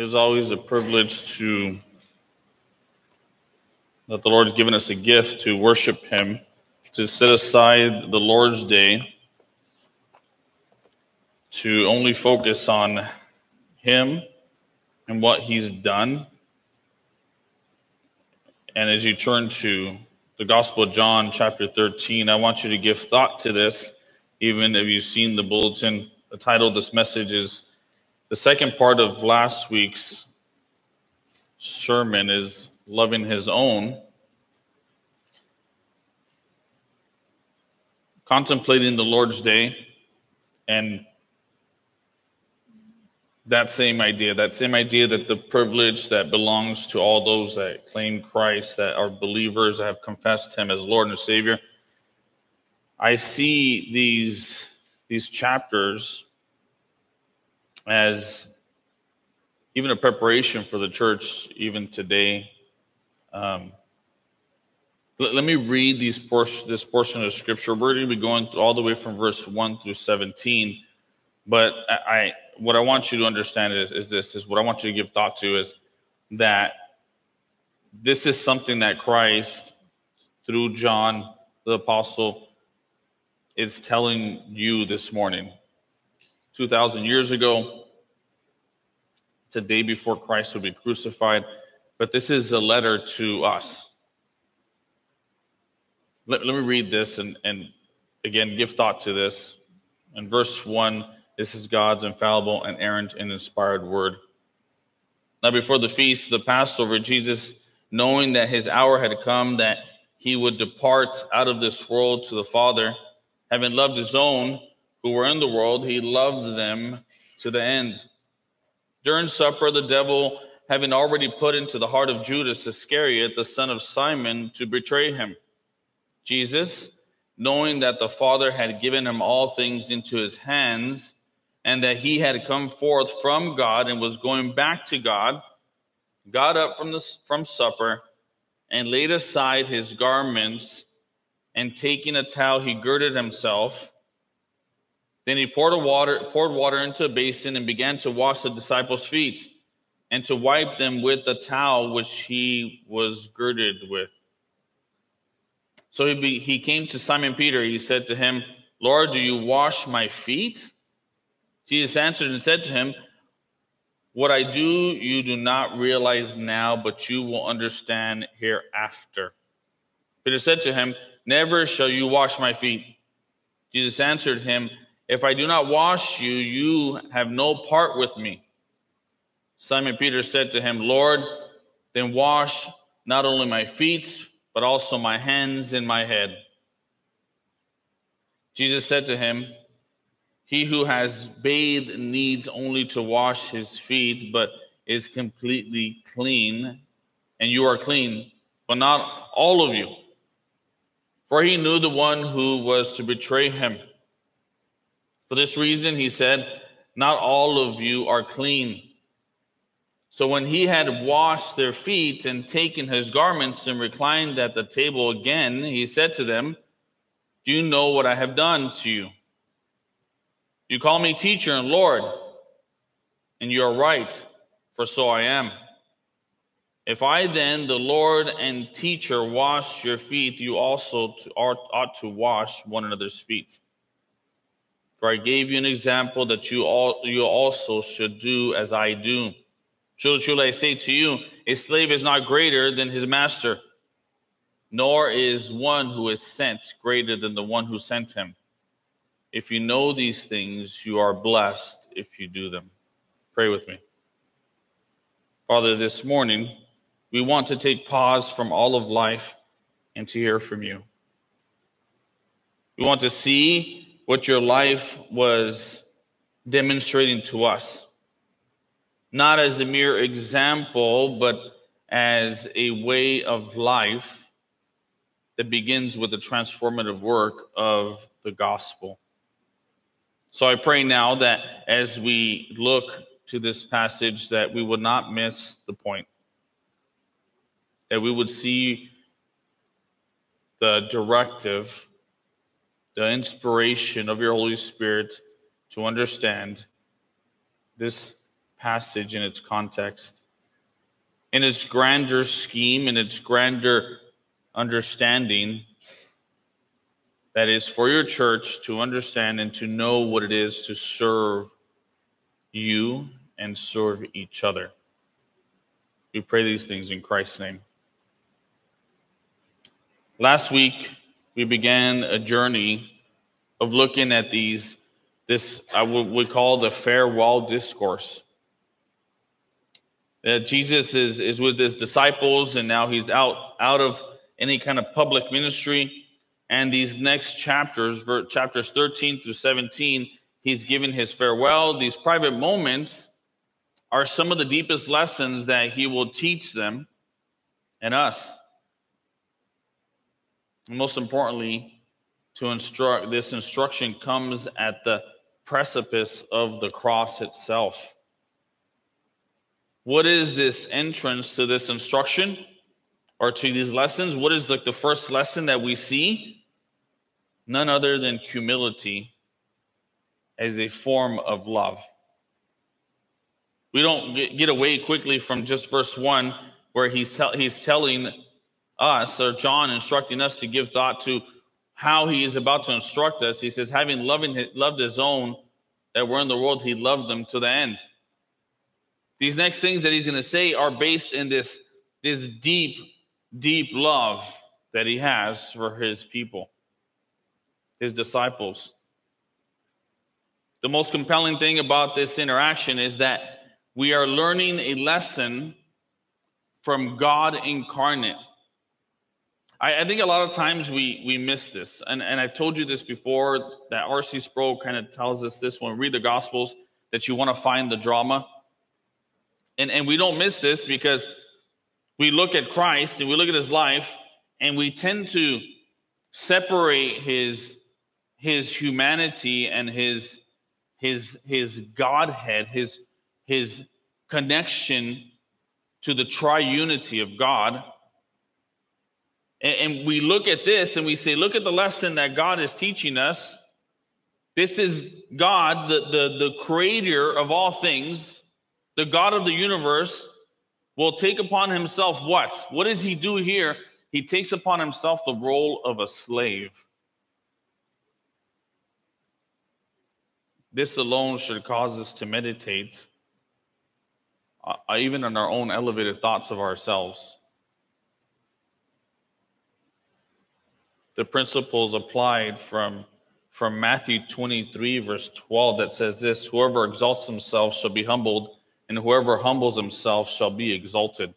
It is always a privilege to that the Lord has given us a gift to worship Him, to set aside the Lord's Day, to only focus on Him and what He's done. And as you turn to the Gospel of John, chapter 13, I want you to give thought to this, even if you've seen the bulletin. The title of this message is the second part of last week's sermon is loving his own, contemplating the Lord's Day, and that same idea, that same idea that the privilege that belongs to all those that claim Christ, that are believers, that have confessed him as Lord and Savior. I see these, these chapters as even a preparation for the church, even today. Um, let, let, me read these portion, this portion of scripture. We're going to be going all the way from verse 1 through 17. But I, I what I want you to understand is, is this is what I want you to give thought to is that this is something that Christ, through John the apostle, is telling you this morning. 2,000 years ago, it's a day before Christ would be crucified, but this is a letter to us. Let, let me read this and, and again give thought to this. In verse 1, this is God's infallible and errant and inspired word. Now, before the feast, the Passover, Jesus, knowing that his hour had come, that he would depart out of this world to the Father, having loved his own who were in the world, he loved them to the end. During supper, the devil, having already put into the heart of Judas Iscariot, the son of Simon, to betray him, Jesus, knowing that the Father had given him all things into his hands, and that he had come forth from God and was going back to God, got up from, the, from supper and laid aside his garments, and taking a towel, he girded himself. Then he poured, water, poured water into a basin and began to wash the disciples' feet and to wipe them with the towel which he was girded with. So he, be, he came to Simon Peter. He said to him, Lord, do you wash my feet? Jesus answered and said to him, What I do, you do not realize now, but you will understand hereafter. Peter said to him, Never shall you wash my feet. Jesus answered him, if I do not wash you, you have no part with me. Simon Peter said to him, Lord, then wash not only my feet, but also my hands and my head. Jesus said to him, He who has bathed needs only to wash his feet, but is completely clean, and you are clean, but not all of you. For he knew the one who was to betray him. For this reason, he said, Not all of you are clean. So when he had washed their feet and taken his garments and reclined at the table again, he said to them, Do you know what I have done to you? You call me teacher and Lord, and you are right, for so I am. If I then, the Lord and teacher, wash your feet, you also ought to wash one another's feet. For I gave you an example that you all you also should do as I do. Truly, truly, I say to you, a slave is not greater than his master, nor is one who is sent greater than the one who sent him. If you know these things, you are blessed if you do them. Pray with me. Father, this morning, we want to take pause from all of life and to hear from you. We want to see what your life was demonstrating to us. Not as a mere example, but as a way of life that begins with the transformative work of the gospel. So I pray now that as we look to this passage that we would not miss the point. That we would see the directive the inspiration of your Holy Spirit to understand this passage in its context, in its grander scheme, in its grander understanding that is for your church to understand and to know what it is to serve you and serve each other. We pray these things in Christ's name. Last week, we began a journey of looking at these, this I would we call the farewell discourse. That Jesus is, is with his disciples, and now he's out, out of any kind of public ministry. And these next chapters, chapters 13 through 17, he's giving his farewell. These private moments are some of the deepest lessons that he will teach them and us. Most importantly, to instruct this instruction comes at the precipice of the cross itself. What is this entrance to this instruction or to these lessons? What is like the first lesson that we see? None other than humility as a form of love. We don't get away quickly from just verse 1 where he's, he's telling us, or John instructing us to give thought to how he is about to instruct us. He says, having loving, loved his own that were in the world, he loved them to the end. These next things that he's going to say are based in this, this deep, deep love that he has for his people, his disciples. The most compelling thing about this interaction is that we are learning a lesson from God incarnate. I, I, think a lot of times we we miss this, and and I've told you this before that R.C. Sproul kind of tells us this when we read the Gospels that you want to find the drama, and and we don't miss this because we look at Christ and we look at His life, and we tend to separate His His humanity and His His His Godhead, His his connection to the triunity of God. And, we look at this and we say, look at the lesson that God is teaching us. This is God, the, the, the creator of all things, the God of the universe, will take upon himself what? What does he do here? He takes upon himself the role of a slave. This alone should cause us to meditate uh, even in our own elevated thoughts of ourselves. The principles applied from, from Matthew 23, verse 12, that says this Whoever exalts himself shall be humbled, and whoever humbles himself shall be exalted.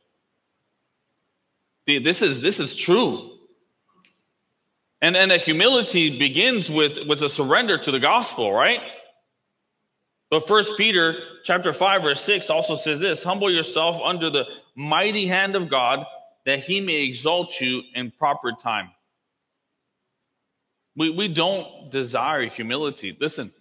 This is, this is true. And, and that humility begins with, with a surrender to the gospel, right? But First Peter chapter 5, verse 6 also says this humble yourself under the mighty hand of God that he may exalt you in proper time. We, we don't desire humility. Listen,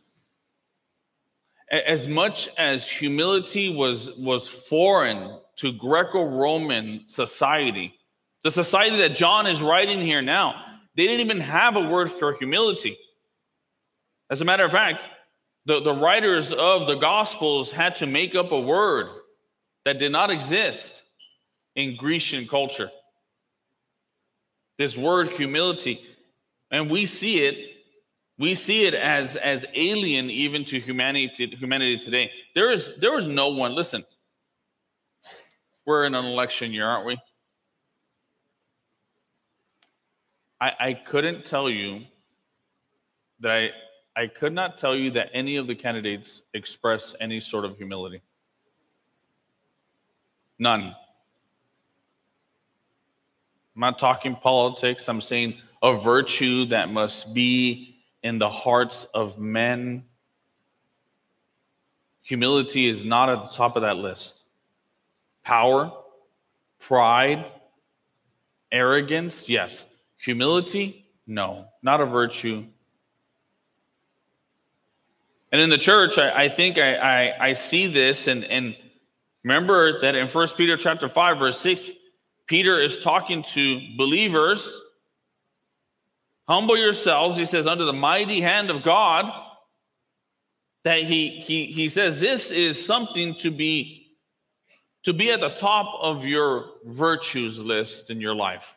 as much as humility was, was foreign to Greco Roman society, the society that John is writing here now, they didn't even have a word for humility. As a matter of fact, the, the writers of the Gospels had to make up a word that did not exist in Grecian culture. This word humility. And we see it, we see it as, as alien even to humanity, humanity today. There is there is no one, listen, we're in an election year, aren't we? I, I couldn't tell you that I I could not tell you that any of the candidates express any sort of humility. None. I'm not talking politics. I'm saying a virtue that must be in the hearts of men. Humility is not at the top of that list. Power, pride, arrogance, yes. Humility, no. Not a virtue, and in the church, I, I think I, I, I, see this and, and remember that in First Peter chapter 5, verse 6, Peter is talking to believers. Humble yourselves, he says, under the mighty hand of God. that he he he says this is something to be to be at the top of your virtues list in your life.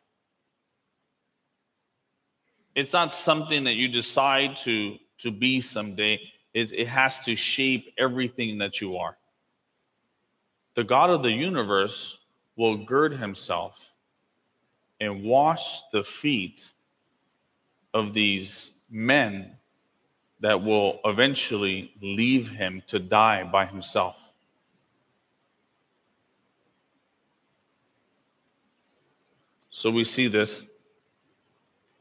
It's not something that you decide to to be someday. It, it has to shape everything that you are. The God of the universe will gird himself and wash the feet of these men that will eventually leave him to die by himself. So we see this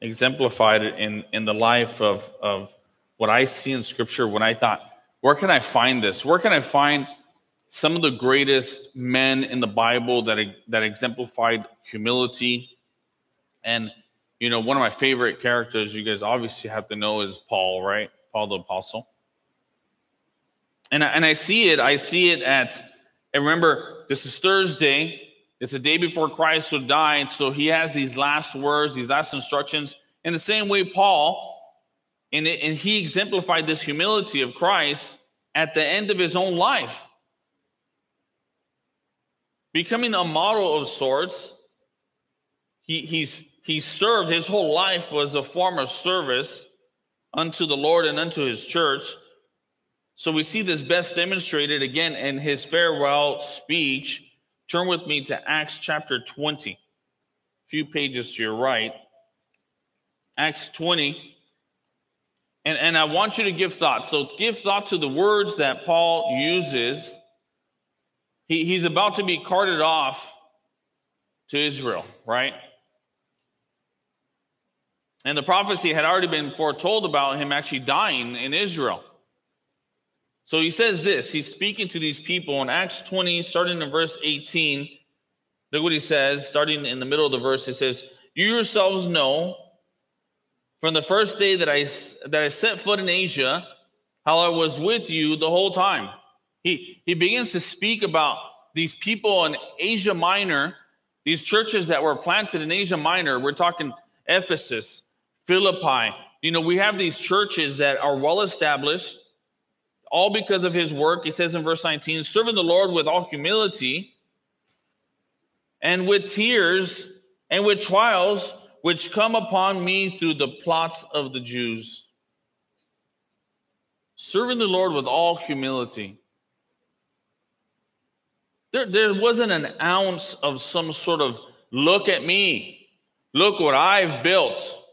exemplified in, in the life of, of what I see in scripture when I thought, where can I find this? Where can I find some of the greatest men in the Bible that, that exemplified humility? And, you know, one of my favorite characters, you guys obviously have to know, is Paul, right? Paul the Apostle. And I, and I see it, I see it at, and remember, this is Thursday. It's a day before Christ would die. So he has these last words, these last instructions. In the same way, Paul, and, it, and he exemplified this humility of Christ at the end of his own life. Becoming a model of sorts, he, he's, he served, his whole life was a form of service unto the Lord and unto his church. So we see this best demonstrated again in his farewell speech. Turn with me to Acts chapter 20, a few pages to your right. Acts 20. And, and I want you to give thought. So give thought to the words that Paul uses. He, he's about to be carted off to Israel, right? And the prophecy had already been foretold about him actually dying in Israel. So he says this. He's speaking to these people in Acts 20, starting in verse 18. Look what he says, starting in the middle of the verse. It says, You yourselves know from the first day that I, that I set foot in Asia, how I was with you the whole time. He, he begins to speak about these people in Asia Minor, these churches that were planted in Asia Minor. We're talking Ephesus, Philippi. You know, we have these churches that are well established, all because of his work. He says in verse 19, serving the Lord with all humility and with tears and with trials which come upon me through the plots of the Jews. Serving the Lord with all humility. There, there wasn't an ounce of some sort of look at me, look what I've built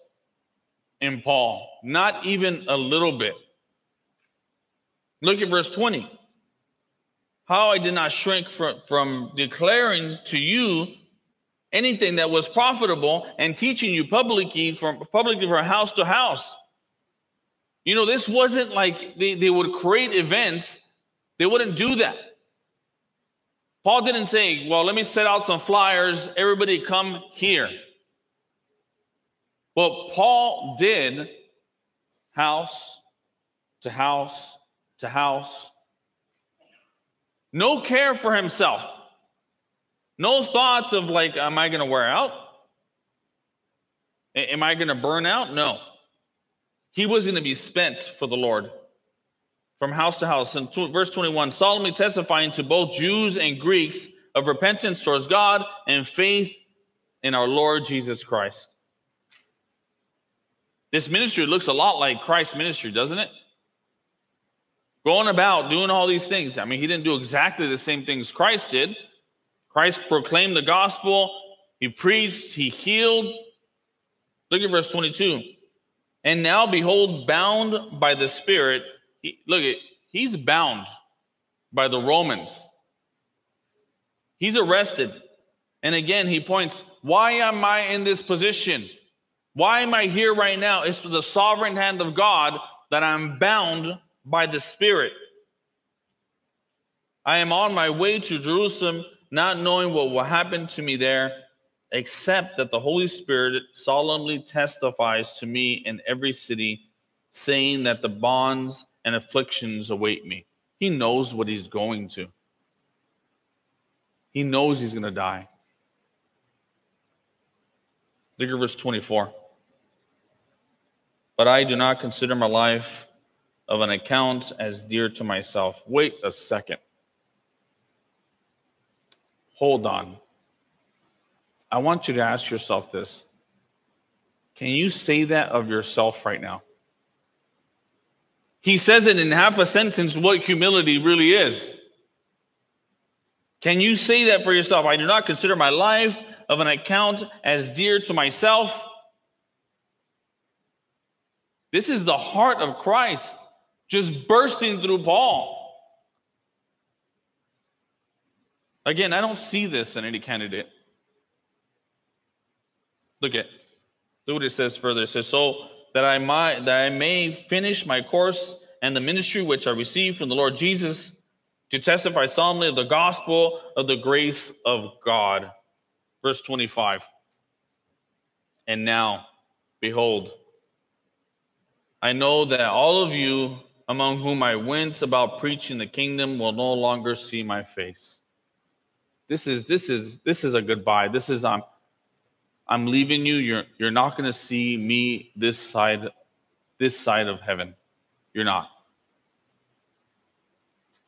in Paul. Not even a little bit. Look at verse 20. How I did not shrink from, from declaring to you anything that was profitable and teaching you publicly from publicly from house to house. You know, this wasn't like they, they would create events, they wouldn't do that. Paul didn't say, Well, let me set out some flyers, everybody come here. But Paul did house to house to house. No care for himself. No thoughts of like, am I going to wear out? Am I going to burn out? No. He was going to be spent for the Lord from house to house. In verse 21, solemnly testifying to both Jews and Greeks of repentance towards God and faith in our Lord Jesus Christ. This ministry looks a lot like Christ's ministry, doesn't it? Going about doing all these things. I mean, he didn't do exactly the same things Christ did. Christ proclaimed the gospel, he preached, he healed. Look at verse 22. And now, behold, bound by the Spirit, he, look at he's bound by the Romans. He's arrested. And again, he points, why am I in this position? Why am I here right now? It's for the sovereign hand of God that I'm bound by the Spirit. I am on my way to Jerusalem not knowing what will happen to me there, except that the Holy Spirit solemnly testifies to me in every city, saying that the bonds and afflictions await me. He knows what he's going to. He knows he's going to die. Look at verse 24. But I do not consider my life of an account as dear to myself. Wait a second. Hold on. I want you to ask yourself this Can you say that of yourself right now? He says it in half a sentence what humility really is. Can you say that for yourself? I do not consider my life of an account as dear to myself. This is the heart of Christ just bursting through Paul. Again, I don't see this in any candidate. Look at look what it says further. It says, So that I might that I may finish my course and the ministry which I received from the Lord Jesus to testify solemnly of the gospel of the grace of God. Verse 25. And now, behold, I know that all of you among whom I went about preaching the kingdom will no longer see my face. This is this is this is a goodbye. This is I'm I'm leaving you. You're you're not going to see me this side this side of heaven. You're not.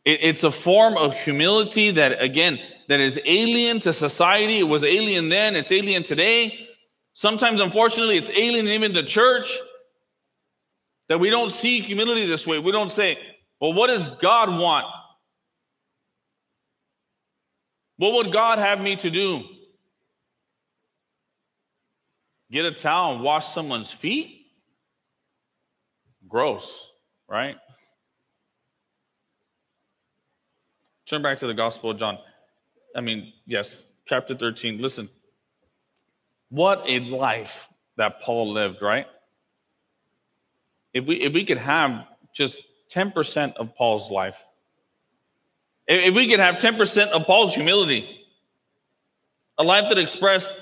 It, it's a form of humility that again that is alien to society. It was alien then. It's alien today. Sometimes, unfortunately, it's alien even to church. That we don't see humility this way. We don't say, well, what does God want? What would God have me to do? Get a towel and wash someone's feet? Gross, right? Turn back to the Gospel of John. I mean, yes, chapter 13. Listen, what a life that Paul lived, right? If we if we could have just 10% of Paul's life, if we could have 10% of Paul's humility, a life that expressed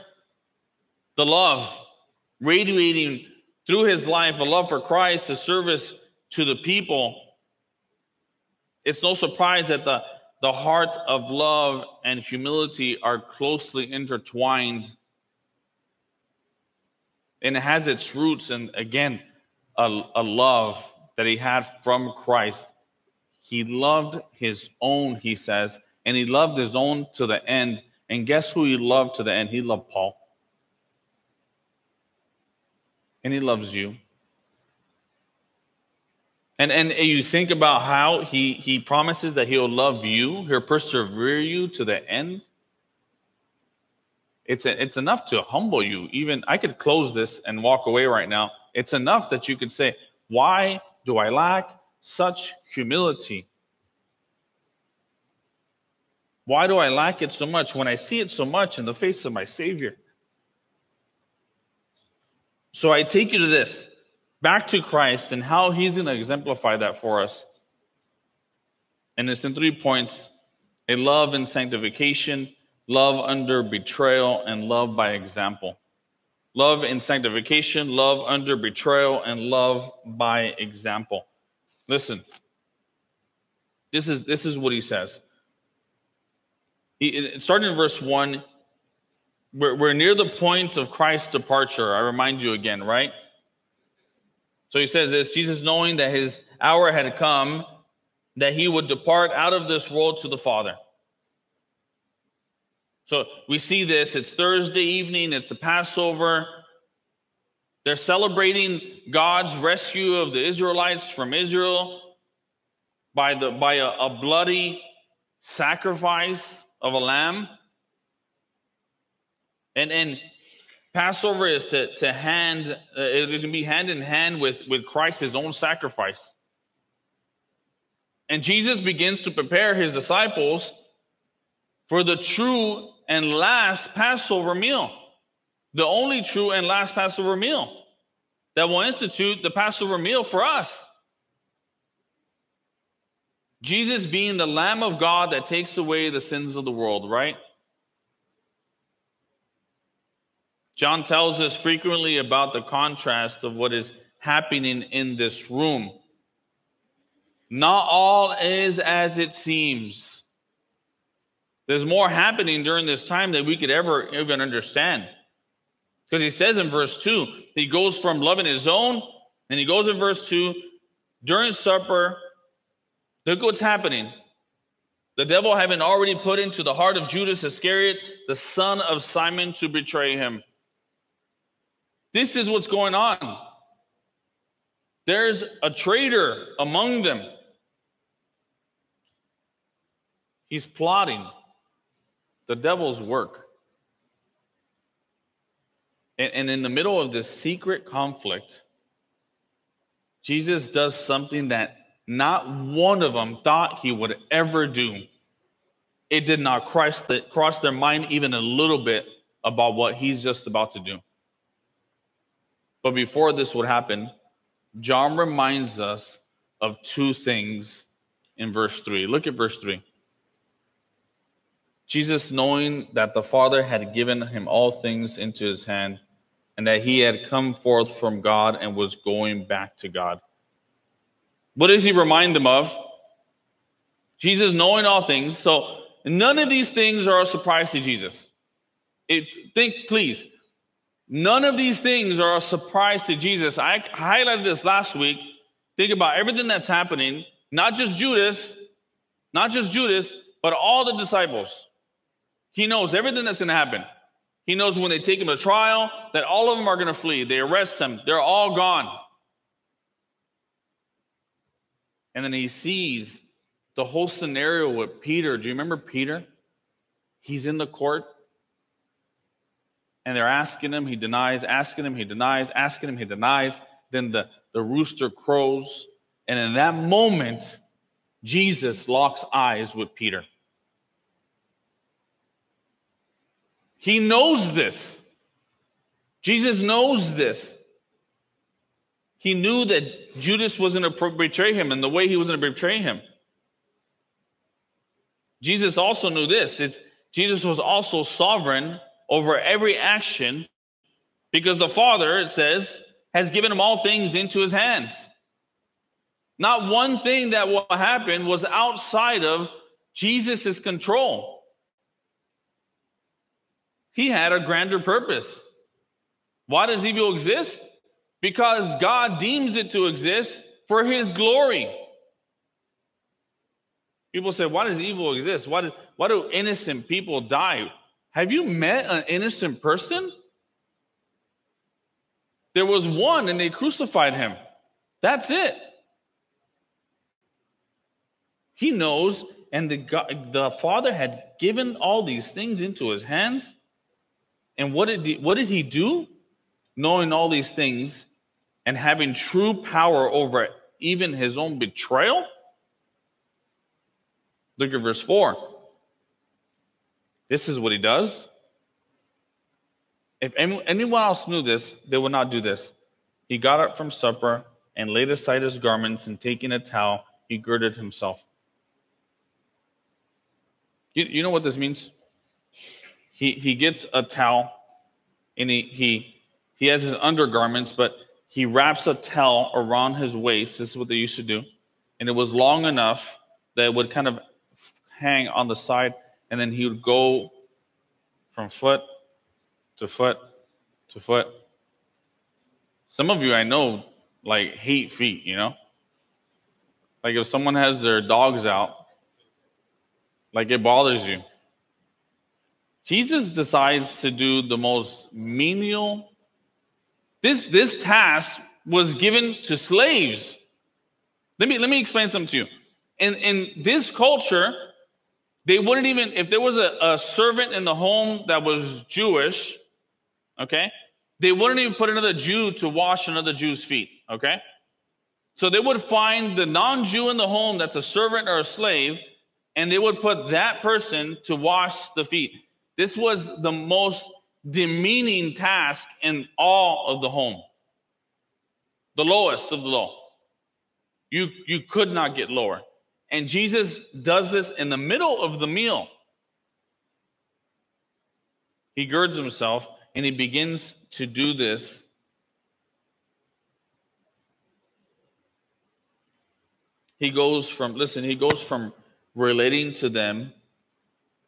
the love radiating through his life, a love for Christ, a service to the people, it's no surprise that the, the heart of love and humility are closely intertwined. And it has its roots and again, a, a love that he had from Christ. He loved his own, he says, and he loved his own to the end. And guess who he loved to the end? He loved Paul. And he loves you. And, and you think about how he, he promises that he'll love you, he'll persevere you to the end. It's, a, it's enough to humble you. Even I could close this and walk away right now it's enough that you could say, Why do I lack such humility? Why do I lack it so much when I see it so much in the face of my Savior? So I take you to this back to Christ and how he's going to exemplify that for us. And it's in three points a love in sanctification, love under betrayal, and love by example love in sanctification, love under betrayal, and love by example. Listen, this is this is what he says. He, starting in verse one, we're, we're near the point of Christ's departure. I remind you again, right? So he says this Jesus, knowing that his hour had come, that he would depart out of this world to the Father. So we see this. It's Thursday evening, it's the Passover. They're celebrating God's rescue of the Israelites from Israel by, the, by a, a bloody sacrifice of a lamb. And, and Passover is to, to hand, uh, it is to be hand in hand with, with Christ's own sacrifice. And Jesus begins to prepare his disciples for the true and last Passover meal, the only true and last Passover meal that will institute the Passover meal for us. Jesus being the Lamb of God that takes away the sins of the world, right? John tells us frequently about the contrast of what is happening in this room. Not all is as it seems. There's more happening during this time than we could ever even understand. Because he says in verse 2, he goes from loving his own, and he goes in verse 2 During supper, look what's happening. The devil having already put into the heart of Judas Iscariot, the son of Simon, to betray him. This is what's going on. There's a traitor among them. He's plotting the devil's work. And, and in the middle of this secret conflict, Jesus does something that not one of them thought he would ever do. It did not cross, cross their mind even a little bit about what he's just about to do. But before this would happen, John reminds us of two things in verse 3. Look at verse 3. Jesus, knowing that the Father had given him all things into his hand, and that he had come forth from God and was going back to God. What does he remind them of? Jesus knowing all things. So none of these things are a surprise to Jesus. It, think, please, none of these things are a surprise to Jesus. I highlighted this last week. Think about everything that's happening, not just Judas, not just Judas, but all the disciples. He knows everything that's going to happen. He knows when they take him to trial that all of them are going to flee. They arrest him. They're all gone. And then he sees the whole scenario with Peter. Do you remember Peter? He's in the court and they're asking him, he denies, asking him, he denies, asking him, he denies. Then the, the rooster crows. And in that moment, Jesus locks eyes with Peter. He knows this. Jesus knows this. He knew that Judas was going to betray him and the way he was going to betray him. Jesus also knew this. It's Jesus was also sovereign over every action because the Father, it says, has given him all things into his hands. Not one thing that will happen was outside of Jesus' control. He had a grander purpose. Why does evil exist? Because God deems it to exist for his glory. People say, why does evil exist? Why, does, why do innocent people die? Have you met an innocent person? There was one and they crucified him. That's it. He knows, and the, God, the Father had given all these things into his hands and what did he, what did he do? Knowing all these things and having true power over even his own betrayal? Look at verse 4. This is what he does. If anyone else knew this, they would not do this. He got up from supper and laid aside his garments, and taking a towel, he girded himself. You, you know what this means? He he gets a towel and he he he has his undergarments, but he wraps a towel around his waist. This is what they used to do, and it was long enough that it would kind of hang on the side, and then he would go from foot to foot to foot. Some of you I know like hate feet, you know? Like if someone has their dogs out, like it bothers you. Jesus decides to do the most menial. This, this task was given to slaves. Let me, let me explain something to you. In, in this culture, they wouldn't even, if there was a, a servant in the home that was Jewish, okay, they wouldn't even put another Jew to wash another Jew's feet, okay? So they would find the non Jew in the home that's a servant or a slave, and they would put that person to wash the feet. This was the most demeaning task in all of the home, the lowest of the low. You, you could not get lower. And Jesus does this in the middle of the meal. He girds himself and he begins to do this. He goes from, listen, he goes from relating to them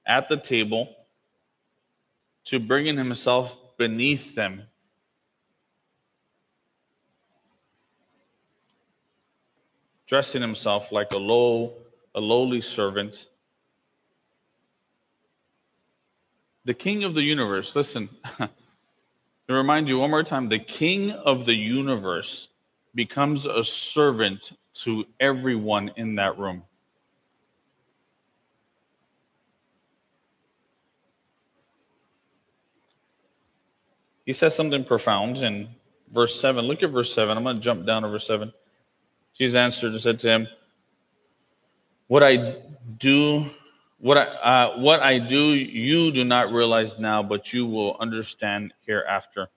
at the table to bringing himself beneath them. dressing himself like a low, a lowly servant. The king of the universe, listen, to remind you one more time, the king of the universe becomes a servant to everyone in that room. He says something profound in verse 7. Look at verse 7. I'm going to jump down to verse 7. Jesus answered and said to him, What I do, what I, uh, what I do, you do not realize now, but you will understand hereafter.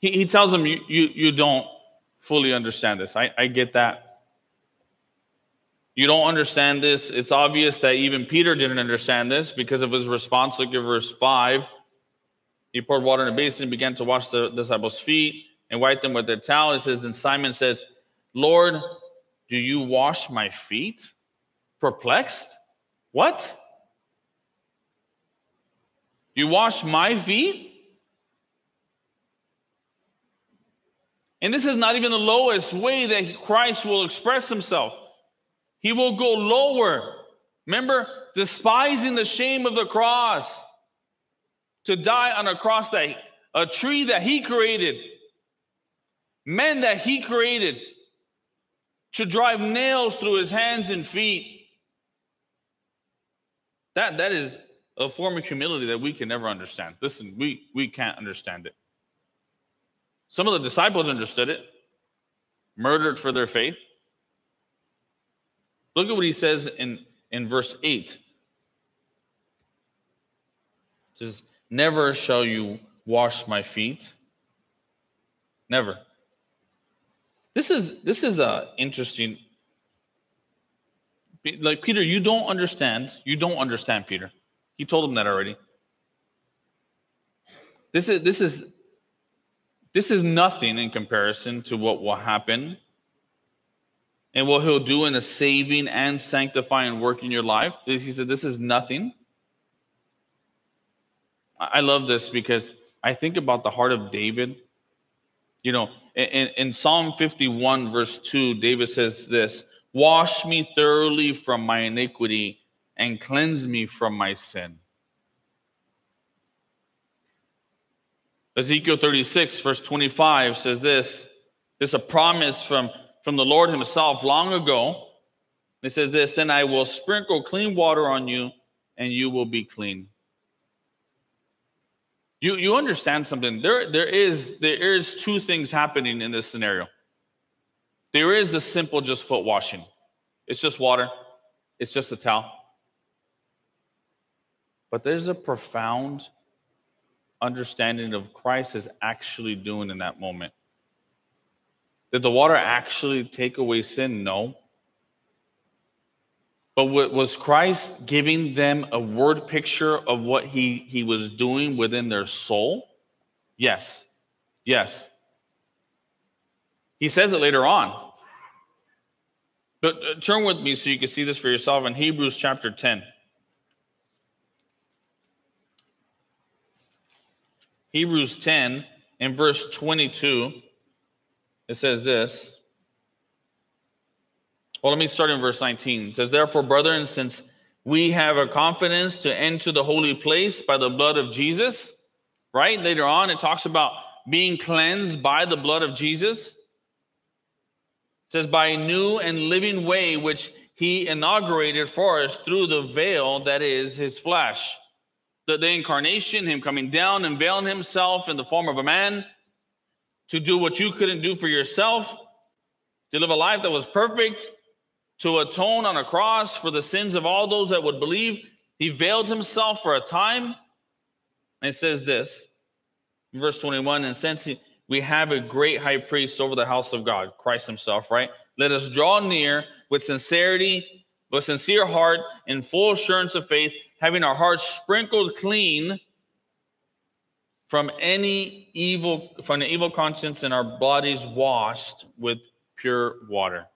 He, he tells him, you, you, you don't fully understand this. I, I get that. You don't understand this. It's obvious that even Peter didn't understand this because of his response. Look at verse 5. He poured water in a basin and began to wash the disciples' feet and wipe them with their towel. It says, Then Simon says, Lord, do you wash my feet? Perplexed? What? You wash my feet? And this is not even the lowest way that Christ will express himself. He will go lower. Remember, despising the shame of the cross to die on a cross that a tree that he created men that he created to drive nails through his hands and feet. That, that is a form of humility that we can never understand. Listen, we, we can't understand it. Some of the disciples understood it, murdered for their faith. Look at what he says in, in verse 8. It says, Never shall you wash my feet. Never. This is this is a interesting. Like Peter, you don't understand. You don't understand, Peter. He told him that already. This is this is this is nothing in comparison to what will happen and what he'll do in a saving and sanctifying work in your life. He said, This is nothing. I love this because I think about the heart of David. You know, in, in Psalm 51, verse 2, David says this Wash me thoroughly from my iniquity and cleanse me from my sin. Ezekiel 36, verse 25 says this. There's a promise from, from the Lord Himself long ago. It says this Then I will sprinkle clean water on you, and you will be clean. You you understand something. There there is there is two things happening in this scenario. There is the simple just foot washing. It's just water. It's just a towel. But there's a profound understanding of Christ is actually doing in that moment. Did the water actually take away sin? No. But was Christ giving them a word picture of what he, he was doing within their soul? Yes. Yes. He says it later on. But uh, turn with me so you can see this for yourself in Hebrews chapter 10. Hebrews 10 in verse 22, it says this. Well, let me start in verse 19. It says, Therefore, brethren, since we have a confidence to enter the holy place by the blood of Jesus, right? Later on, it talks about being cleansed by the blood of Jesus. It says, by a new and living way which he inaugurated for us through the veil that is his flesh. The, the incarnation, him coming down and veiling himself in the form of a man to do what you couldn't do for yourself, to live a life that was perfect, to atone on a cross for the sins of all those that would believe. He veiled himself for a time. And it says this, verse 21, and since he, we have a great high priest over the house of God, Christ himself, right? Let us draw near with sincerity, with sincere heart, in full assurance of faith, having our hearts sprinkled clean from any evil, from an evil conscience, and our bodies washed with pure water.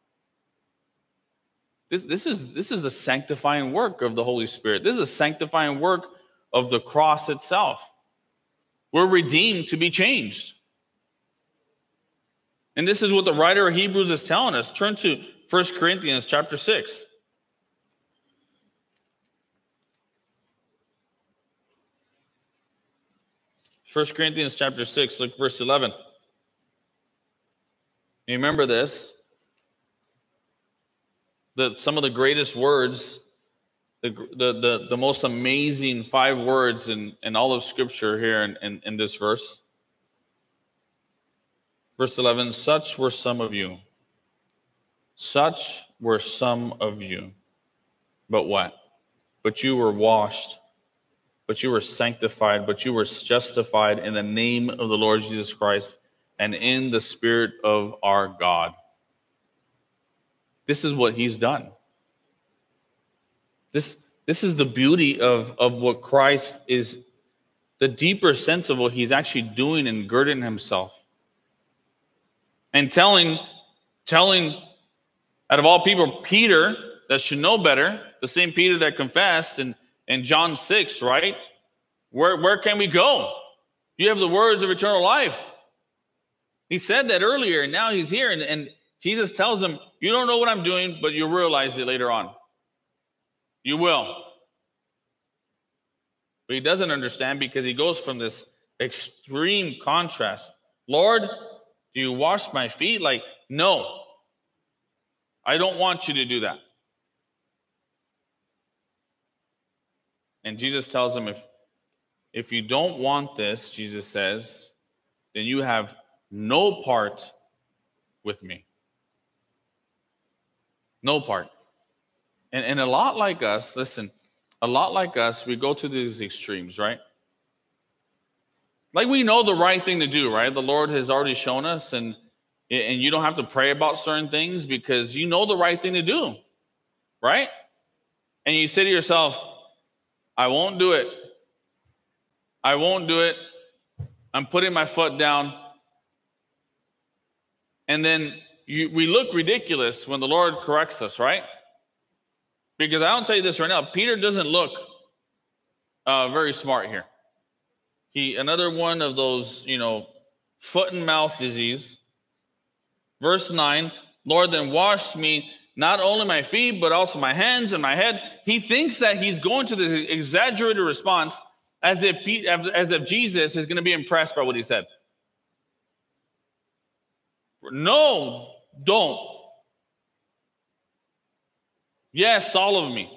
This, this, is, this is the sanctifying work of the Holy Spirit. This is a sanctifying work of the cross itself. We're redeemed to be changed. And this is what the writer of Hebrews is telling us. Turn to 1 Corinthians chapter 6. First Corinthians chapter 6, look verse 11. You remember this? That some of the greatest words, the, the, the, the most amazing five words in, in all of Scripture here in, in, in this verse. Verse 11 Such were some of you. Such were some of you. But what? But you were washed, but you were sanctified, but you were justified in the name of the Lord Jesus Christ and in the Spirit of our God. This is what he's done. This, this is the beauty of, of what Christ is, the deeper sense of what he's actually doing and girding himself. And telling, telling, out of all people, Peter, that should know better, the same Peter that confessed in, in John 6, right? Where, where can we go? You have the words of eternal life. He said that earlier, and now he's here. And, and Jesus tells him, You don't know what I'm doing, but you'll realize it later on. You will. But he doesn't understand because he goes from this extreme contrast. Lord, do you wash my feet? Like, no, I don't want you to do that. And Jesus tells him, if, if you don't want this, Jesus says, then you have no part with me. No part. And, and a lot like us, listen, a lot like us, we go to these extremes, right? Like we know the right thing to do, right? The Lord has already shown us, and and you don't have to pray about certain things because you know the right thing to do, right? And you say to yourself, I won't do it. I won't do it. I'm putting my foot down. And then you, we look ridiculous when the Lord corrects us, right? Because I'll tell you this right now Peter doesn't look uh, very smart here. He, another one of those, you know, foot and mouth disease. Verse 9 Lord, then wash me not only my feet, but also my hands and my head. He thinks that he's going to this exaggerated response as if, as if Jesus is going to be impressed by what he said. No, don't. Yes, all of me.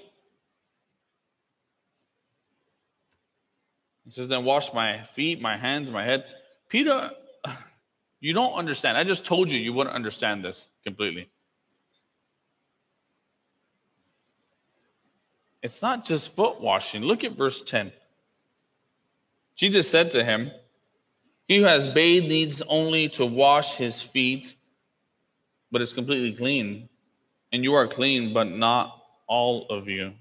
He says, then wash my feet, my hands, my head. Peter, you don't understand. I just told you you wouldn't understand this completely. It's not just foot washing. Look at verse 10. Jesus said to him, He who has bathed needs only to wash his feet, but is completely clean. And you are clean, but not all of you.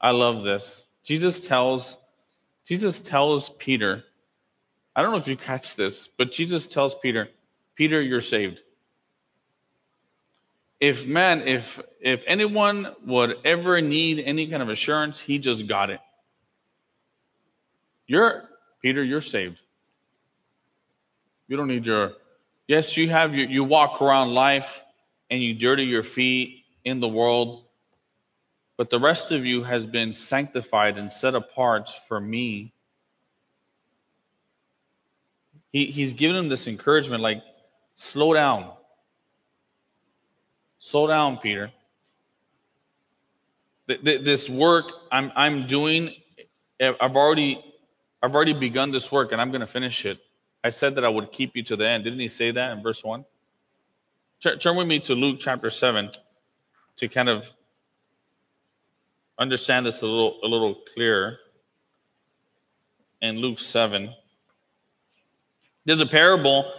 I love this. Jesus tells Jesus tells Peter, I don't know if you catch this, but Jesus tells Peter, Peter, you're saved. If man, if if anyone would ever need any kind of assurance, he just got it. You're Peter, you're saved. You don't need your yes, you have your you walk around life and you dirty your feet in the world, but the rest of you has been sanctified and set apart for me. He, he's given him this encouragement like, slow down. Slow down, Peter. This work I'm, I'm doing, eh, I've already I've already begun this work and I'm going to finish it. I said that I would keep you to the end. Didn't he say that in verse 1? Turn with me to Luke chapter 7 to kind of understand this a little, a little clearer. In Luke 7, there's a parable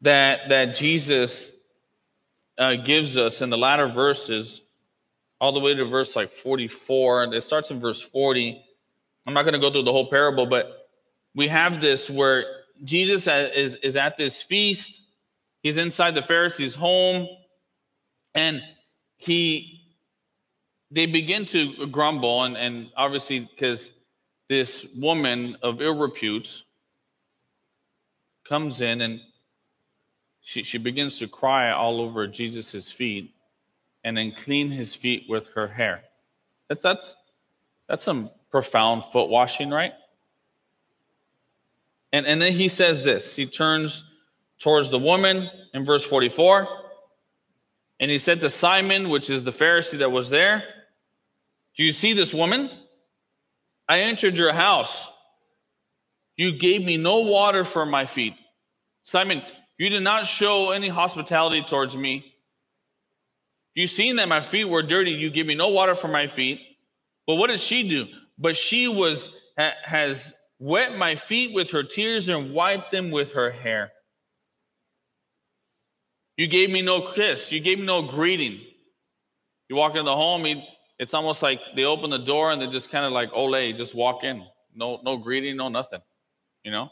that, that Jesus uh, gives us in the latter verses, all the way to verse like 44. And it starts in verse 40 I'm not going to go through the whole parable, but we have this where Jesus is, is at this feast. He's inside the Pharisee's home, and he they begin to grumble, and, and obviously because this woman of ill repute comes in and she, she begins to cry all over Jesus' feet and then clean his feet with her hair. That's that's that's some profound foot washing, right? And, and then he says this. He turns towards the woman in verse 44. And he said to Simon, which is the Pharisee that was there, Do you see this woman? I entered your house. You gave me no water for my feet. Simon, you did not show any hospitality towards me. You seen that my feet were dirty. You gave me no water for my feet. But what did she do? But she was ha, has wet my feet with her tears and wiped them with her hair. You gave me no kiss. You gave me no greeting. You walk into the home, it's almost like they open the door and they just kind of like, ole, just walk in. No, no greeting, no nothing. You know?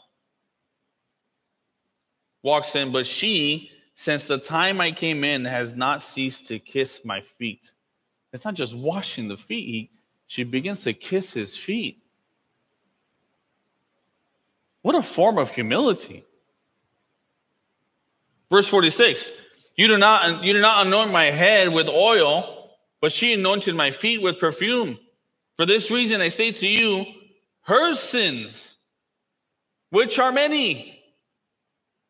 Walks in, but she, since the time I came in, has not ceased to kiss my feet. It's not just washing the feet, he, she begins to kiss his feet. What a form of humility. Verse 46 you do, not, you do not anoint my head with oil, but she anointed my feet with perfume. For this reason, I say to you, her sins, which are many.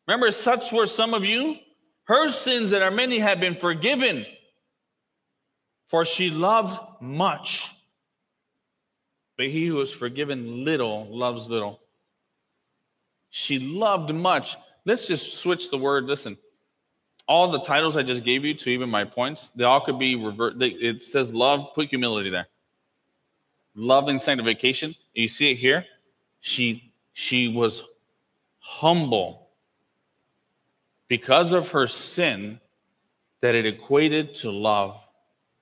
Remember, such were some of you. Her sins that are many have been forgiven, for she loved much. But he who is forgiven little loves little. She loved much. Let's just switch the word. Listen, all the titles I just gave you to even my points, they all could be revert. It says love, put humility there. Love and sanctification. You see it here. She she was humble because of her sin that it equated to love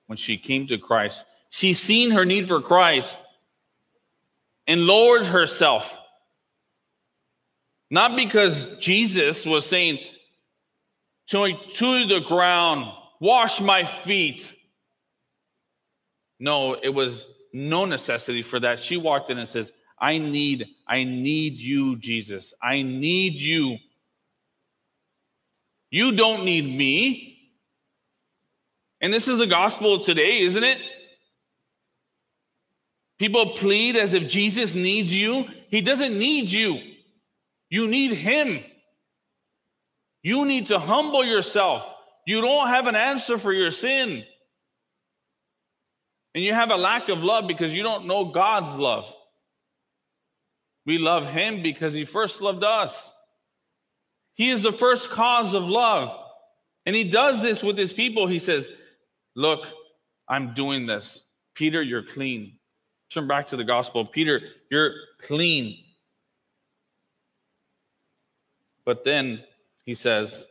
when she came to Christ. She seen her need for Christ and lowered herself not because Jesus was saying, to, to the ground, wash my feet. No, it was no necessity for that. She walked in and says, I need, I need you, Jesus. I need you. You don't need me. And this is the gospel today, isn't it? People plead as if Jesus needs you. He doesn't need you. You need Him. You need to humble yourself. You don't have an answer for your sin. And you have a lack of love because you don't know God's love. We love Him because He first loved us. He is the first cause of love. And He does this with His people. He says, Look, I'm doing this. Peter, you're clean. Turn back to the gospel. Peter, you're clean. But then he says,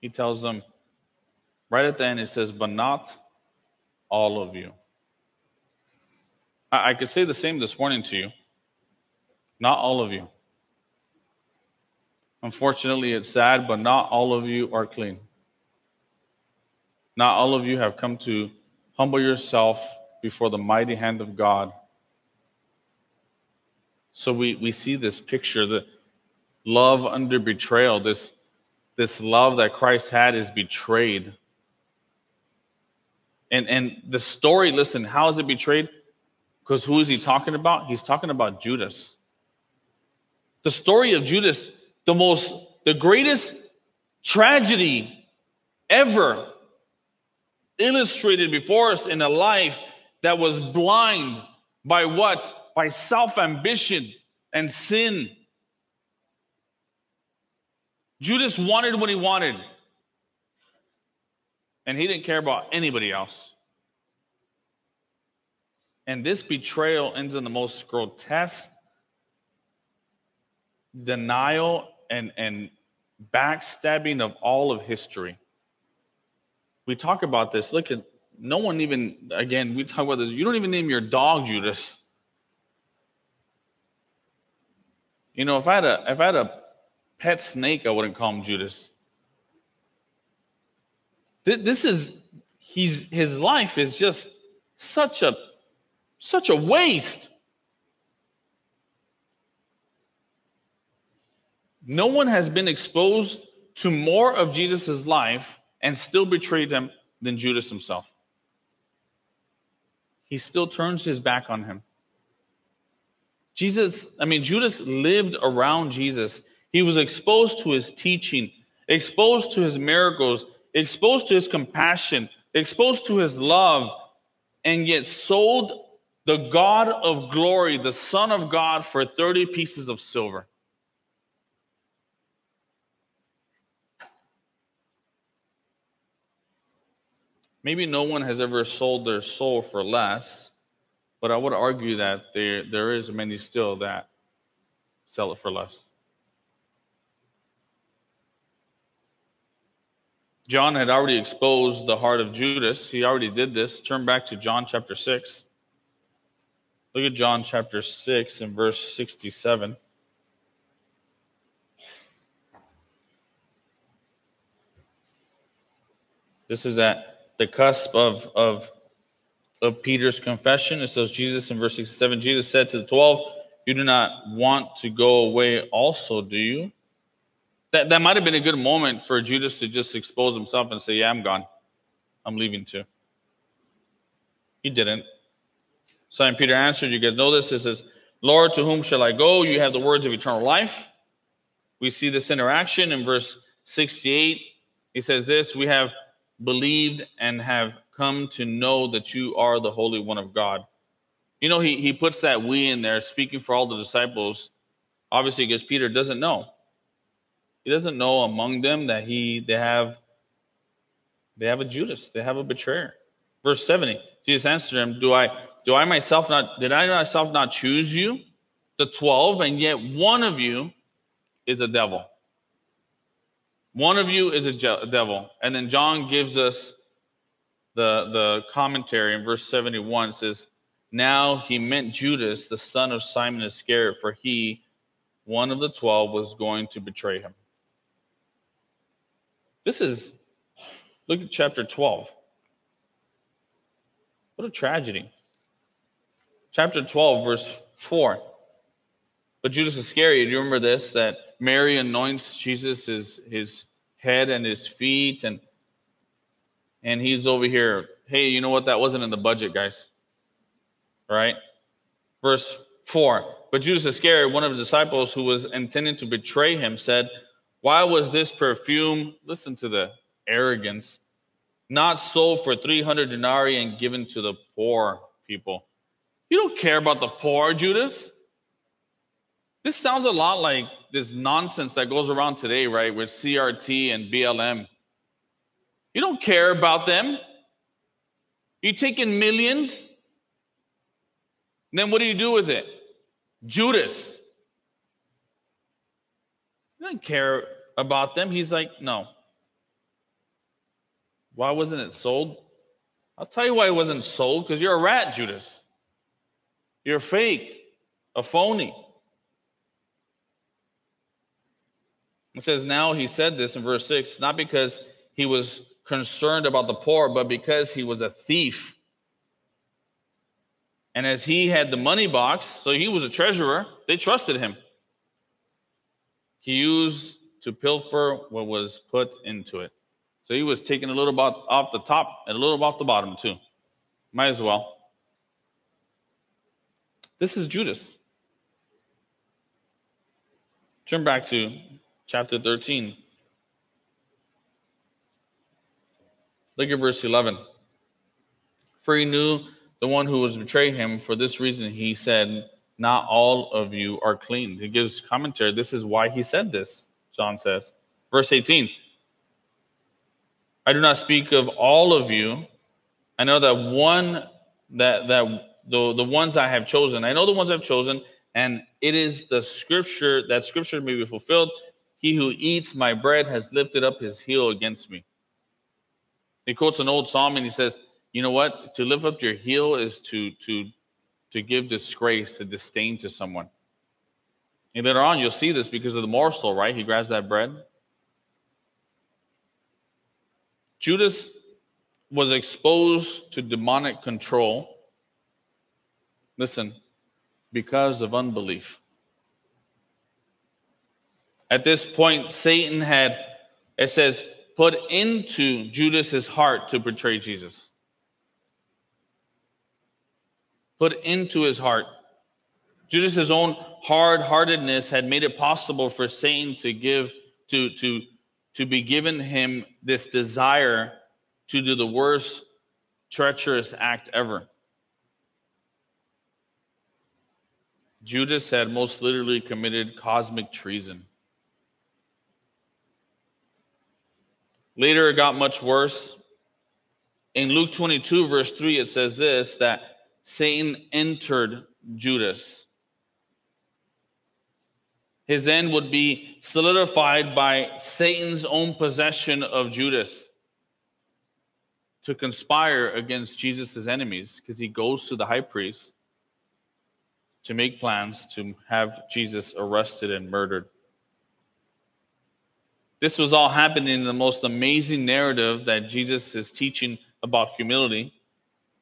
he tells them right at the end, he says, but not all of you. I, I could say the same this morning to you. Not all of you. Unfortunately, it's sad, but not all of you are clean. Not all of you have come to humble yourself before the mighty hand of God so we, we see this picture, the love under betrayal, this, this love that Christ had is betrayed. And, and the story, listen, how is it betrayed? Because who is he talking about? He's talking about Judas. The story of Judas, the most, the greatest tragedy ever illustrated before us in a life that was blind by what? By self ambition and sin. Judas wanted what he wanted, and he didn't care about anybody else. And this betrayal ends in the most grotesque denial and, and backstabbing of all of history. We talk about this. Look at no one even, again, we talk about this. You don't even name your dog Judas. You know, if I had a if I had a pet snake, I wouldn't call him Judas. This is he's his life is just such a such a waste. No one has been exposed to more of Jesus' life and still betrayed him than Judas himself. He still turns his back on him. Jesus, I mean, Judas lived around Jesus. He was exposed to his teaching, exposed to his miracles, exposed to his compassion, exposed to his love, and yet sold the God of glory, the Son of God, for 30 pieces of silver. Maybe no one has ever sold their soul for less, but I would argue that there, there is many still that sell it for less. John had already exposed the heart of Judas. He already did this. Turn back to John chapter 6. Look at John chapter 6 and verse 67. This is at the cusp of, of, of Peter's confession. It says, Jesus in verse 67 Jesus said to the 12, You do not want to go away also, do you? That, that might have been a good moment for Judas to just expose himself and say, Yeah, I'm gone. I'm leaving too. He didn't. Simon Peter answered, You guys know this. It says, Lord, to whom shall I go? You have the words of eternal life. We see this interaction in verse 68. He says this We have believed and have come to know that you are the Holy One of God. You know, he, he puts that we in there, speaking for all the disciples, obviously, because Peter doesn't know. He doesn't know among them that he they have they have a Judas, they have a betrayer. Verse 70, Jesus answered him, Do I do I myself not did I myself not choose you, the 12, and yet one of you is a devil. One of you is a devil. And then John gives us the, the commentary in verse 71 says, Now he meant Judas, the son of Simon Iscariot, for he, one of the twelve, was going to betray him. This is, look at chapter 12. What a tragedy. Chapter 12, verse 4. But Judas Iscariot, you remember this, that Mary anoints Jesus his, his head and his feet, and and he's over here, hey, you know what? That wasn't in the budget, guys. Right? Verse 4. But Judas Iscariot, one of the disciples who was intending to betray him, said, why was this perfume, listen to the arrogance, not sold for 300 denarii and given to the poor people? You don't care about the poor, Judas. This sounds a lot like this nonsense that goes around today, right, with CRT and BLM. You don't care about them. You take in millions. Then what do you do with it? Judas. He don't care about them. He's like, no. Why wasn't it sold? I'll tell you why it wasn't sold because you're a rat, Judas. You're fake, a phony. It says, now he said this in verse 6, not because he was concerned about the poor, but because he was a thief. And as he had the money box, so he was a treasurer, they trusted him he used to pilfer what was put into it. So he was taking a little bit off the top and a little off the bottom too. Might as well. This is Judas. Turn back to chapter 13. Look at verse 11. For he knew the one who was betraying him. For this reason, he said, not all of you are clean. He gives commentary. This is why he said this, John says. Verse 18 I do not speak of all of you. I know that one that that the, the ones I have chosen, I know the ones I've chosen, and it is the scripture that scripture may be fulfilled. He who eats my bread has lifted up his heel against me. He quotes an old psalm and he says, You know what? To lift up your heel is to to to give disgrace, to disdain to someone. And later on, you'll see this because of the morsel, right? He grabs that bread. Judas was exposed to demonic control. Listen, because of unbelief. At this point, Satan had, it says, put into Judas's heart to betray Jesus. Put into his heart. Judas's own hard-heartedness had made it possible for Satan to give to to to be given him this desire to do the worst treacherous act ever. Judas had most literally committed cosmic treason. Later, it got much worse. In Luke 22, verse 3, it says this that Satan entered Judas. His end would be solidified by Satan's own possession of Judas to conspire against Jesus' enemies because he goes to the high priest to make plans to have Jesus arrested and murdered. This was all happening in the most amazing narrative that Jesus is teaching about humility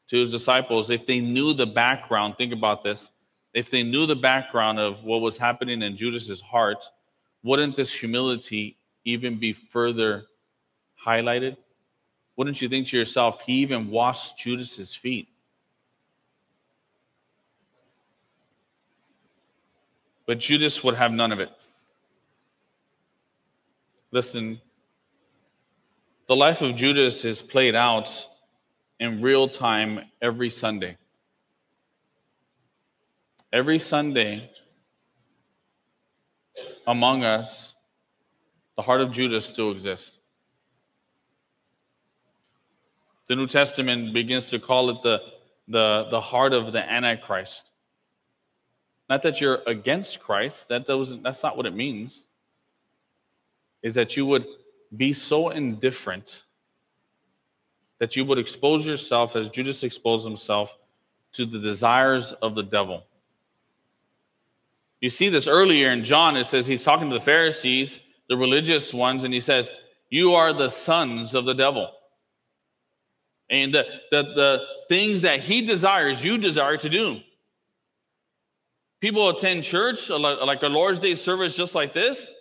to his disciples. If they knew the background, think about this. If they knew the background of what was happening in Judas's heart, wouldn't this humility even be further highlighted? Wouldn't you think to yourself, he even washed Judas's feet? But Judas would have none of it. Listen, the life of Judas is played out in real time every Sunday. Every Sunday, among us, the heart of Judas still exists. The New Testament begins to call it the, the, the heart of the Antichrist. Not that you're against Christ, that doesn't, that's not what it means is that you would be so indifferent that you would expose yourself as Judas exposed himself to the desires of the devil. You see this earlier in John. It says he's talking to the Pharisees, the religious ones, and he says, You are the sons of the devil. And the, the, the things that he desires, you desire to do. People attend church, like a Lord's Day service just like this,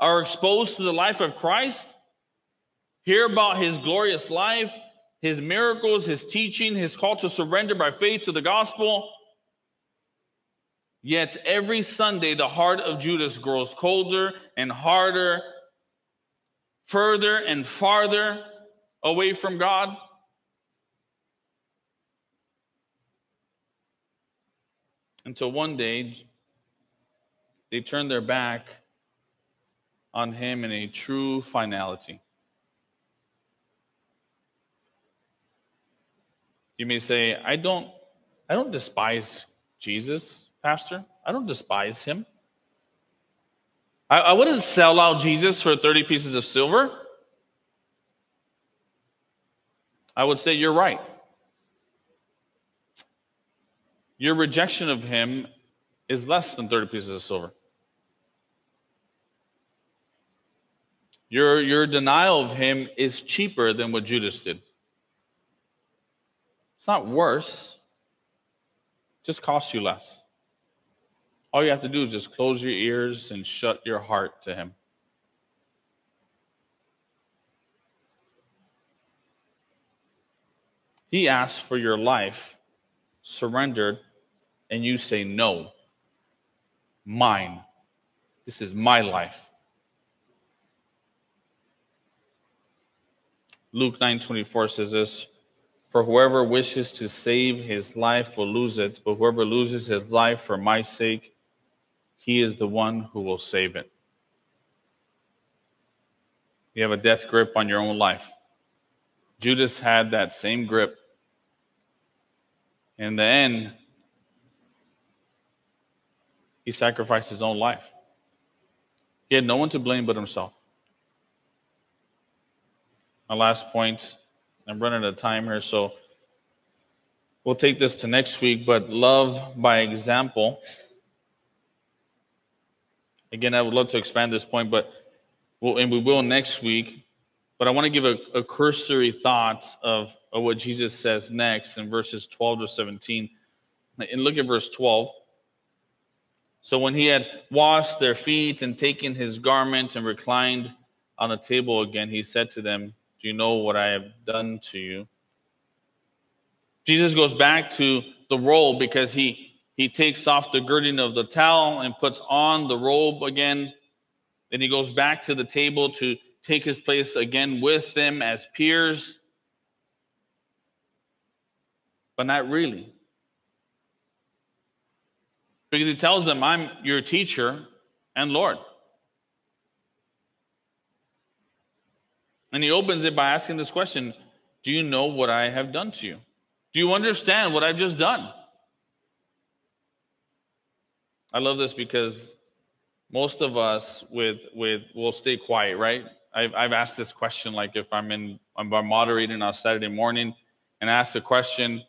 are exposed to the life of Christ, hear about his glorious life, his miracles, his teaching, his call to surrender by faith to the gospel. Yet every Sunday, the heart of Judas grows colder and harder, further and farther away from God. Until one day, they turn their back on him in a true finality. You may say, I don't I don't despise Jesus, Pastor. I don't despise him. I, I wouldn't sell out Jesus for 30 pieces of silver. I would say you're right. Your rejection of him is less than 30 pieces of silver. Your, your denial of him is cheaper than what Judas did. It's not worse, it just costs you less. All you have to do is just close your ears and shut your heart to him. He asks for your life surrendered, and you say, No, mine. This is my life. Luke 9 24 says this For whoever wishes to save his life will lose it, but whoever loses his life for my sake, he is the one who will save it. You have a death grip on your own life. Judas had that same grip. In the end, he sacrificed his own life. He had no one to blame but himself my last point. I'm running out of time here, so we'll take this to next week. But love by example. Again, I would love to expand this point, but we'll, and we will next week. But I want to give a, a cursory thought of, of what Jesus says next in verses 12 to 17. And look at verse 12. So when he had washed their feet and taken his garment and reclined on the table again, he said to them, Do you know what I have done to you? Jesus goes back to the robe because he, he takes off the girding of the towel and puts on the robe again. Then he goes back to the table to take his place again with them as peers. But not really. Because he tells them, I'm your teacher and Lord. And he opens it by asking this question Do you know what I have done to you? Do you understand what I've just done? I love this because most of us with with will stay quiet, right? I've I've asked this question like if I'm in I'm moderating on Saturday morning and I ask a question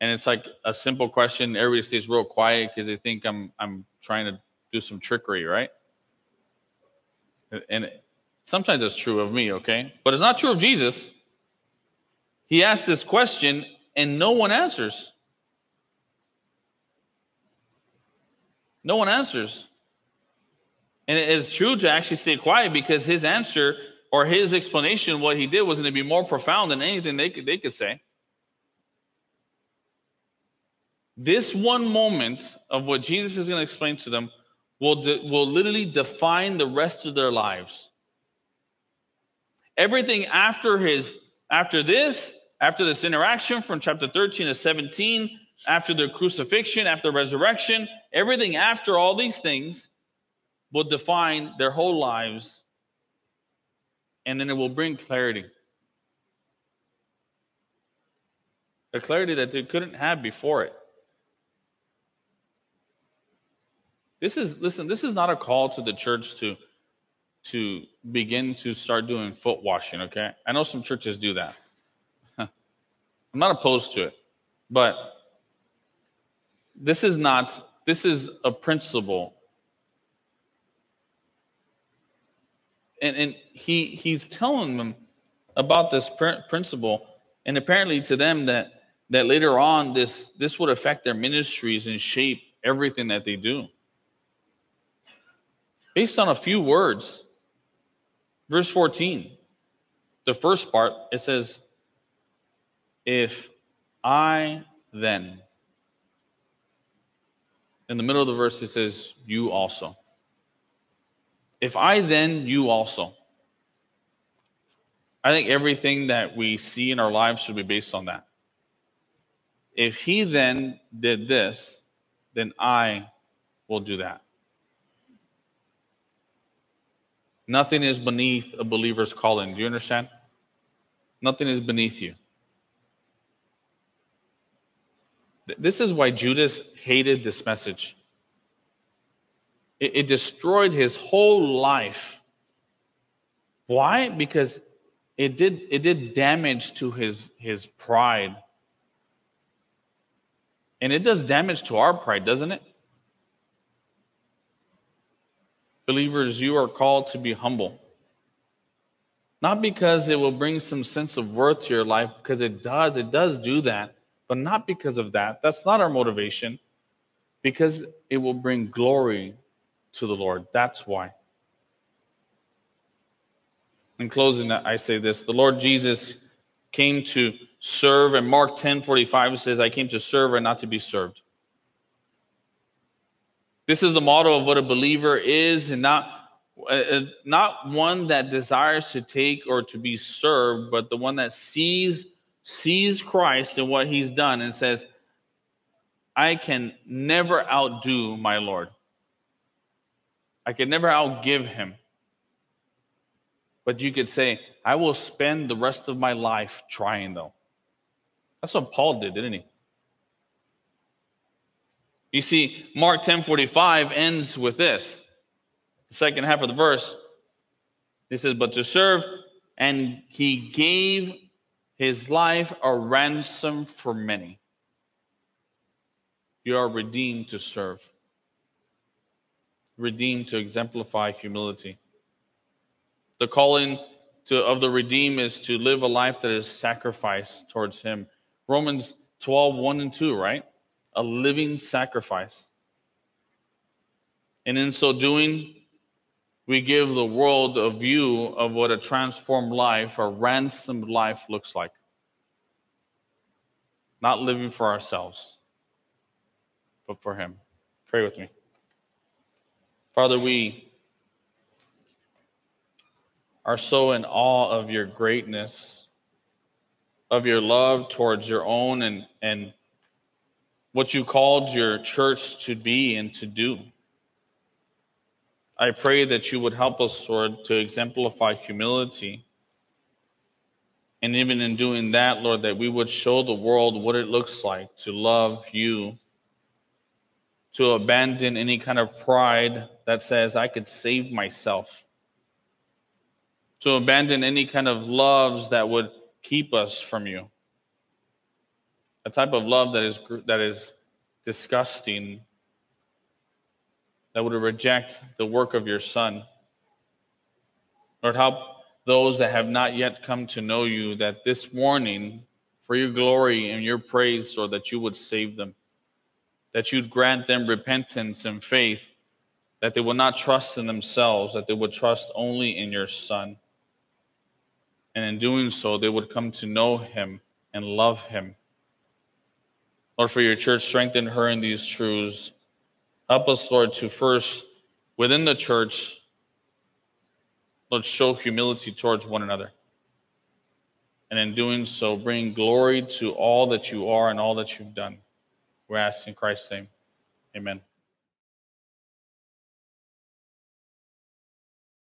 and it's like a simple question. Everybody stays real quiet because they think I'm I'm trying to do some trickery, right? And sometimes it's true of me, okay, but it's not true of Jesus. He asks this question and no one answers. No one answers. And it is true to actually stay quiet because his answer or his explanation, what he did, was going to be more profound than anything they could, they could say. This one moment of what Jesus is going to explain to them will, will literally define the rest of their lives. Everything after his after this, after this interaction from chapter 13 to 17, after the crucifixion, after resurrection, everything after all these things will define their whole lives and then it will bring clarity. A clarity that they couldn't have before it. This is listen, this is not a call to the church to to begin to start doing foot washing, okay? I know some churches do that. I'm not opposed to it, but this is not this is a principle. And and he he's telling them about this pr- principle and apparently to them that that later on this this would affect their ministries and shape everything that they do based on a few words. Verse 14, the first part, it says, If I then. In the middle of the verse, it says, You also. If I then, you also. I think everything that we see in our lives should be based on that. If he then did this, then I will do that. Nothing is beneath a believer's calling. Do you understand? Nothing is beneath you. This is why Judas hated this message. It, it destroyed his whole life. Why? Because it did it did damage to his his pride. And it does damage to our pride, doesn't it? Believers, you are called to be humble. Not because it will bring some sense of worth to your life, because it does, it does do that, but not because of that. That's not our motivation, because it will bring glory to the Lord. That's why. In closing, I say this the Lord Jesus came to serve, and Mark 10 45 says, I came to serve and not to be served. This is the model of what a believer is, and not uh, uh, not one that desires to take or to be served, but the one that sees sees Christ and what He's done and says, "I can never outdo my Lord. I can never outgive Him." But you could say, "I will spend the rest of my life trying." Though that's what Paul did, didn't he? You see, Mark 10 45 ends with this. The second half of the verse. He says, But to serve, and he gave his life a ransom for many. You are redeemed to serve, redeemed to exemplify humility. The calling to, of the redeemed is to live a life that is sacrificed towards him. Romans 12, 1 and 2, right? A living sacrifice. And in so doing, we give the world a view of what a transformed life, a ransomed life looks like. Not living for ourselves, but for Him. Pray with me. Father, we are so in awe of your greatness, of your love towards your own and, and what you called your church to be and to do. I pray that you would help us, Lord, to exemplify humility. And even in doing that, Lord, that we would show the world what it looks like to love you, to abandon any kind of pride that says, I could save myself, to abandon any kind of loves that would keep us from you. A type of love that is, that is disgusting that would reject the work of your Son. Lord, help those that have not yet come to know you that this morning, for your glory and your praise, or that you would save them, that you'd grant them repentance and faith, that they would not trust in themselves, that they would trust only in your Son. And in doing so, they would come to know him and love him. Lord, for your church, strengthen her in these truths Help us, Lord, to first, within the church, Lord, show humility towards one another. And in doing so, bring glory to all that you are and all that you've done. We ask in Christ's name. Amen.